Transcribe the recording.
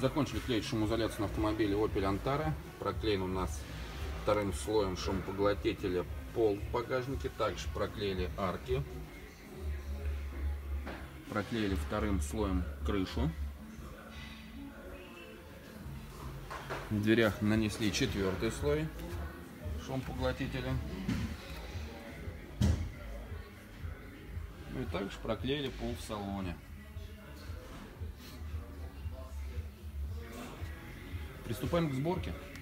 Закончили клеить шумоизоляцию на автомобиле Opel Antara. Проклеен у нас вторым слоем шумопоглотителя пол в багажнике. Также проклеили арки. Проклеили вторым слоем крышу. В дверях нанесли четвертый слой шумопоглотителя. Ну и также проклеили пол в салоне. Приступаем к сборке.